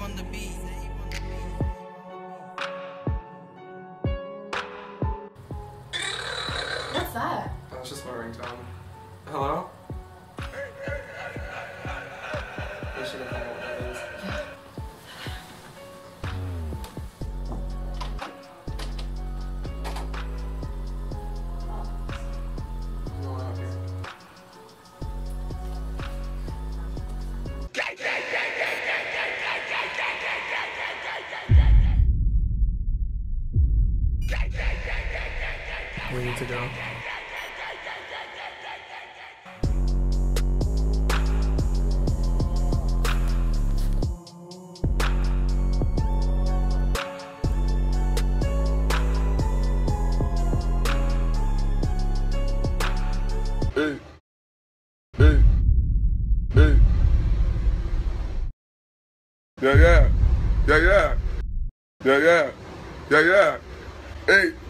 on the beat. What's that? That's just my ringtone. Hello? We need to go. Yeah, yeah. Yeah, yeah. Yeah, yeah. Yeah, yeah. Hey.